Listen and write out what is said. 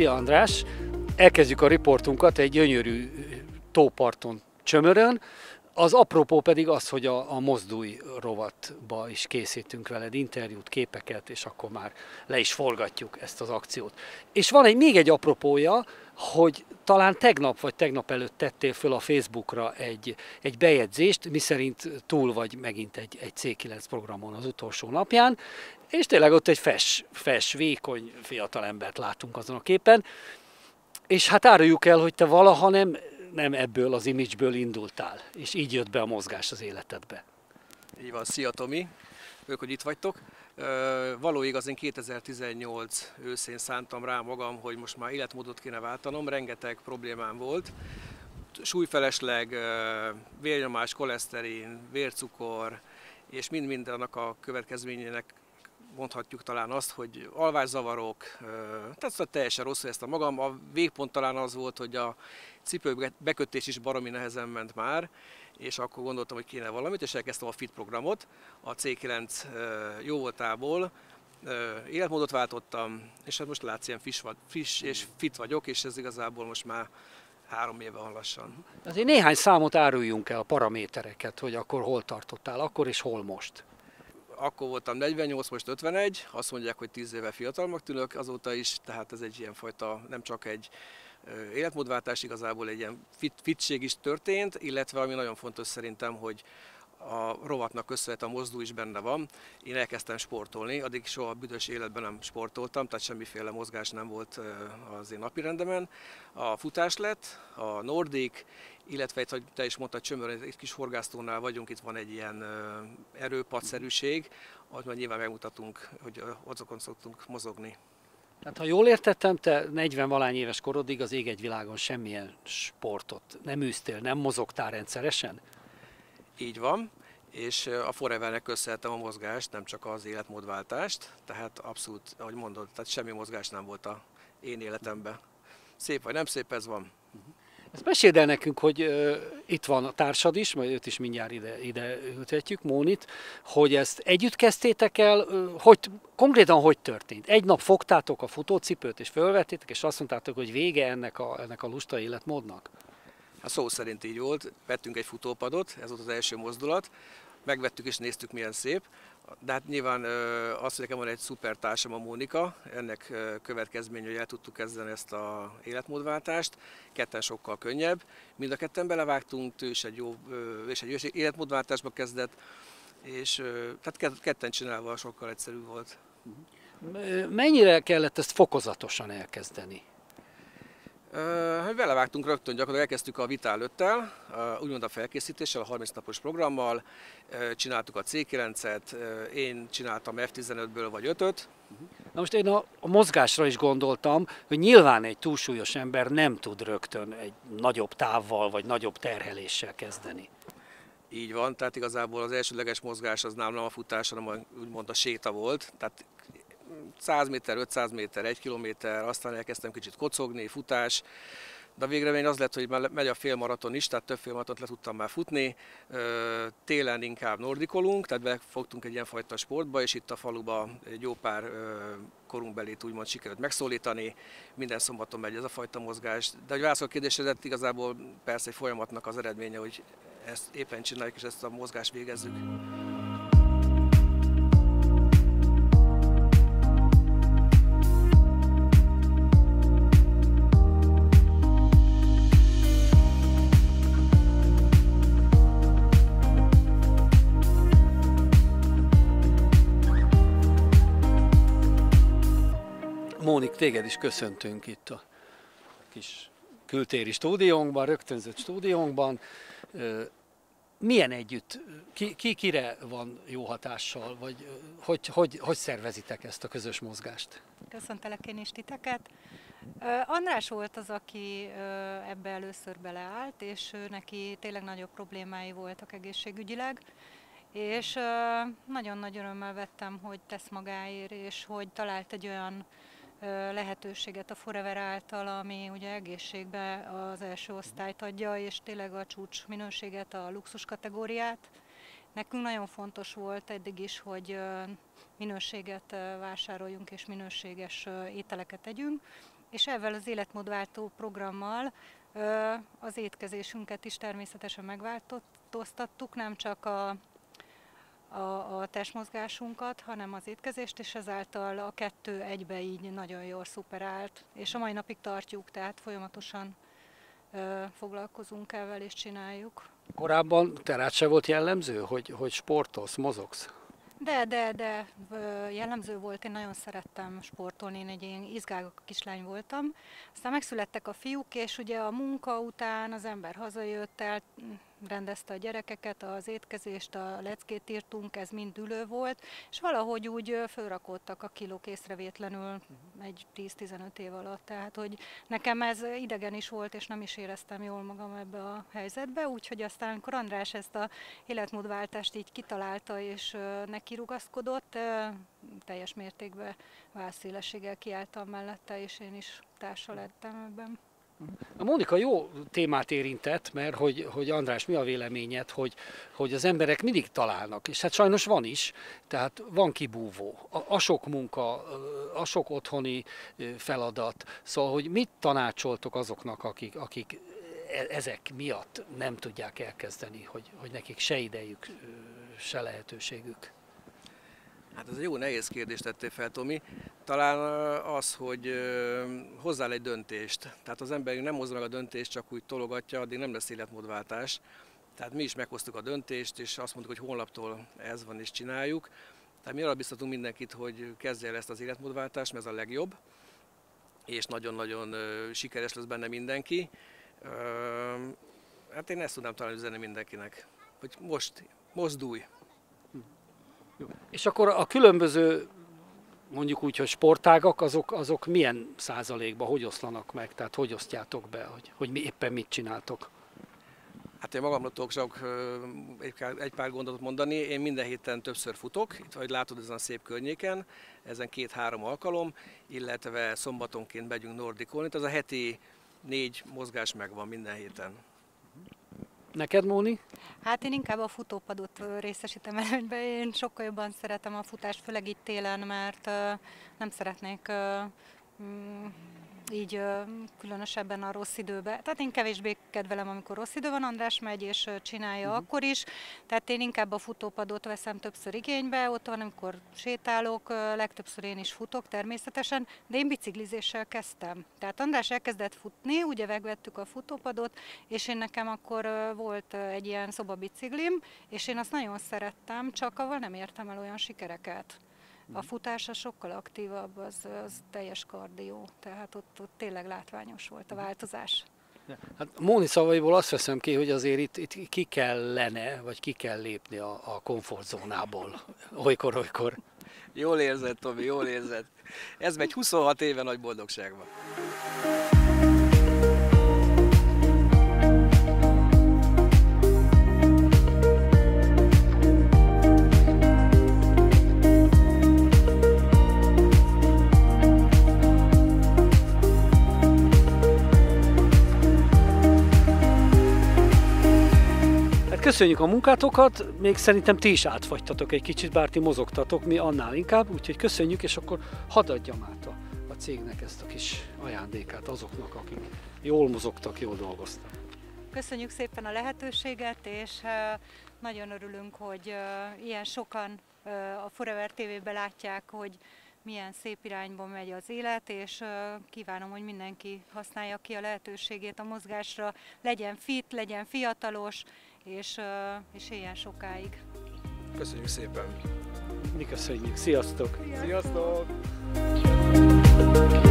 Szia András! Elkezdjük a riportunkat egy gyönyörű tóparton Csömörön. Az apropó pedig az, hogy a, a mozdulj rovatba is készítünk veled interjút, képeket, és akkor már le is forgatjuk ezt az akciót. És van egy még egy apropója, hogy talán tegnap vagy tegnap előtt tettél föl a Facebookra egy, egy bejegyzést, miszerint túl vagy megint egy, egy C9 programon az utolsó napján, és tényleg ott egy fes, fes vékony fiatalembert látunk azon a képen, és hát áruljuk el, hogy te valaha nem, nem ebből az imidzsből indultál, és így jött be a mozgás az életedbe. Így van, szia Tomi, ők, hogy itt vagytok. Való igaz, én 2018 őszén szántam rá magam, hogy most már életmódot kéne váltanom, rengeteg problémám volt. Súlyfelesleg, vérnyomás, koleszterin, vércukor, és mind-mind annak a következményének mondhatjuk talán azt, hogy alvászavarok, tehát teljesen rosszul ezt a magam. A végpont talán az volt, hogy a cipő bekötés is baromi nehezen ment már, és akkor gondoltam, hogy kéne valamit, és elkezdtem a FIT programot a C9 jó voltából, életmódot váltottam, és hát most látsz, ilyen friss, friss és fit vagyok, és ez igazából most már három éve van lassan. Azért néhány számot áruljunk el, a paramétereket, hogy akkor hol tartottál, akkor és hol most akkor voltam 48, most 51, azt mondják, hogy 10 éve fiatalmak tűnök azóta is, tehát ez egy ilyen fajta, nem csak egy életmódváltás, igazából egy ilyen fit, fitség is történt, illetve ami nagyon fontos szerintem, hogy a rovatnak köszönhet a mozdul is benne van. Én elkezdtem sportolni, addig soha büdös életben nem sportoltam, tehát semmiféle mozgás nem volt az én napirendemen. A futás lett, a Nordic, illetve hogy te is mondtad, Csömör, egy kis horgásztónál vagyunk, itt van egy ilyen erőpadszerűség, ahogy majd nyilván megmutatunk, hogy azokon szoktunk mozogni. Tehát ha jól értettem, te 40 valány éves korodig az ég egy világon semmilyen sportot nem űztél, nem mozogtál rendszeresen? Így van, és a Forevernek köszönhetem a mozgást, nem csak az életmódváltást, tehát abszolút, ahogy mondod, tehát semmi mozgás nem volt a én életemben. Szép vagy nem szép, ez van. Ezt meséld el nekünk, hogy uh, itt van a társad is, majd őt is mindjárt ide, ide ültetjük, Mónit, hogy ezt együtt kezdtétek el, uh, hogy, konkrétan hogy történt? Egy nap fogtátok a futócipőt és fölvettétek, és azt mondtátok, hogy vége ennek a, ennek a lusta életmódnak? Hát szó szerint így volt, vettünk egy futópadot, ez volt az első mozdulat, megvettük és néztük milyen szép, de hát nyilván az, hogy nekem van egy szuper társam, a Mónika, ennek következménye, hogy el tudtuk kezdeni ezt a életmódváltást, ketten sokkal könnyebb. Mind a ketten belevágtunk, ő is egy jó, és egy jó életmódváltásba kezdett, és tehát ketten csinálva sokkal egyszerűbb volt. Mennyire kellett ezt fokozatosan elkezdeni? Uh, belevágtunk rögtön, gyakorlatilag elkezdtük a uh, úgymond a felkészítéssel, a 30 napos programmal, csináltuk a C9-et, uh, én csináltam F15-ből vagy 5-öt. Na most én a, a mozgásra is gondoltam, hogy nyilván egy túlsúlyos ember nem tud rögtön egy nagyobb távval vagy nagyobb terheléssel kezdeni. Így van, tehát igazából az elsődleges mozgás az nálam a futás, hanem úgymond a séta volt, tehát 100 méter, 500 méter, 1 kilométer, aztán elkezdtem kicsit kocogni, futás, de a végremény az lett, hogy megy a félmaraton is, tehát több félmaratont le tudtam már futni. Télen inkább nordikolunk, tehát befogtunk egy ilyenfajta sportba, és itt a faluba egy jó pár korunkbelét úgymond sikerült megszólítani. Minden szombaton megy ez a fajta mozgás. De hogy válaszol a kérdésedet, igazából persze egy folyamatnak az eredménye, hogy ezt éppen csináljuk, és ezt a mozgást végezzük. Mónik, téged is köszöntünk itt a kis kültéri stúdiónkban, rögtönzött stúdiónkban. Milyen együtt, ki, ki kire van jó hatással, vagy hogy, hogy, hogy szervezitek ezt a közös mozgást? Köszöntelek én is titeket. András volt az, aki ebbe először beleállt, és neki tényleg nagyobb problémái voltak egészségügyileg, és nagyon nagy örömmel vettem, hogy tesz magáért, és hogy talált egy olyan lehetőséget a Forever által, ami ugye egészségbe az első osztályt adja, és tényleg a csúcs minőséget, a luxus kategóriát. Nekünk nagyon fontos volt eddig is, hogy minőséget vásároljunk és minőséges ételeket tegyünk, és ezzel az életmódváltó programmal az étkezésünket is természetesen megváltoztattuk, nem csak a, a, a testmozgásunkat, hanem az étkezést, és ezáltal a kettő egybe így nagyon jól szuperált. És a mai napig tartjuk, tehát folyamatosan ö, foglalkozunk ezzel és csináljuk. Korábban terát se volt jellemző, hogy, hogy sportolsz, mozogsz? De, de, de jellemző volt, én nagyon szerettem sportolni, én egy ilyen izgágok kislány voltam. Aztán megszülettek a fiúk, és ugye a munka után az ember hazajött el, rendezte a gyerekeket, az étkezést, a leckét írtunk, ez mind ülő volt, és valahogy úgy fölrakódtak a kilók észrevétlenül egy 10-15 év alatt. Tehát, hogy nekem ez idegen is volt, és nem is éreztem jól magam ebbe a helyzetbe, úgyhogy aztán, amikor András ezt a életmódváltást így kitalálta, és neki rugaszkodott, teljes mértékben válszélességgel kiálltam mellette, és én is társa lettem ebben. A Mónika jó témát érintett, mert hogy, hogy András, mi a véleményed, hogy, hogy az emberek mindig találnak, és hát sajnos van is, tehát van kibúvó, a, a sok munka, a sok otthoni feladat, szóval, hogy mit tanácsoltok azoknak, akik, akik e, ezek miatt nem tudják elkezdeni, hogy, hogy nekik se idejük, se lehetőségük? Hát ez egy jó nehéz kérdést tettél fel, Tomi. Talán az, hogy hozzá egy döntést. Tehát az ember nem hozza meg a döntést, csak úgy tologatja, addig nem lesz életmódváltás. Tehát mi is meghoztuk a döntést, és azt mondtuk, hogy holnaptól ez van, és csináljuk. Tehát mi arra biztatunk mindenkit, hogy kezdje el ezt az életmódváltást, mert ez a legjobb, és nagyon-nagyon sikeres lesz benne mindenki. Hát én ezt tudnám talán üzenni mindenkinek, hogy most mozdulj, és akkor a különböző mondjuk úgy, hogy sportágak, azok, azok milyen százalékban, hogy oszlanak meg, tehát hogy osztjátok be, hogy, hogy mi éppen mit csináltok? Hát én magamról tudok csak egy pár gondot mondani. Én minden héten többször futok, itt ahogy látod ezen a szép környéken, ezen két-három alkalom, illetve szombatonként megyünk nordikolni, ez a heti négy mozgás megvan minden héten. Neked, Móni? Hát én inkább a futópadot részesítem előnybe. Én sokkal jobban szeretem a futást, főleg itt télen, mert nem szeretnék mm, így különösebben a rossz időben. Tehát én kevésbé kedvelem, amikor rossz idő van, András megy és csinálja uh-huh. akkor is. Tehát én inkább a futópadot veszem többször igénybe, ott van, amikor sétálok, legtöbbször én is futok természetesen, de én biciklizéssel kezdtem. Tehát András elkezdett futni, ugye megvettük a futópadot, és én nekem akkor volt egy ilyen szobabiciklim, és én azt nagyon szerettem, csak avval nem értem el olyan sikereket. A futása sokkal aktívabb, az, az teljes kardió, tehát ott, ott tényleg látványos volt a változás. Hát Móni szavaiból azt veszem ki, hogy azért itt, itt ki kellene, vagy ki kell lépni a, a komfortzónából, olykor-olykor. Jól érzed, Tomi, jól érzed. Ez megy 26 éve nagy boldogságban. Köszönjük a munkátokat, még szerintem ti is átfagytatok egy kicsit, bár ti mozogtatok, mi annál inkább, úgyhogy köszönjük, és akkor hadd adjam át a, a cégnek ezt a kis ajándékát azoknak, akik jól mozogtak, jól dolgoztak. Köszönjük szépen a lehetőséget, és nagyon örülünk, hogy ilyen sokan a Forever TV-ben látják, hogy milyen szép irányba megy az élet, és kívánom, hogy mindenki használja ki a lehetőségét a mozgásra, legyen fit, legyen fiatalos, és, és éljen sokáig. Köszönjük szépen! Mi köszönjük, sziasztok! Sziasztok! sziasztok.